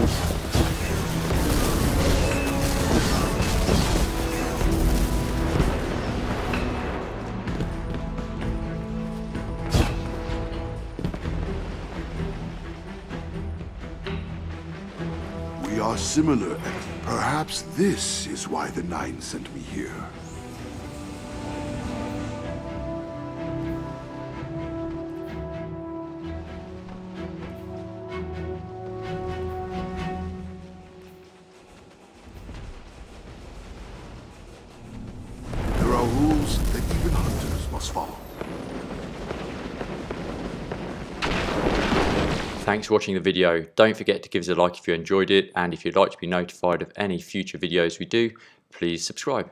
We are similar. Perhaps this is why the Nine sent me here. Thanks for watching the video. Don't forget to give us a like if you enjoyed it and if you'd like to be notified of any future videos we do, please subscribe.